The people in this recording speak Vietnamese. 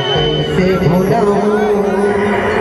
कैसे भुलाऊं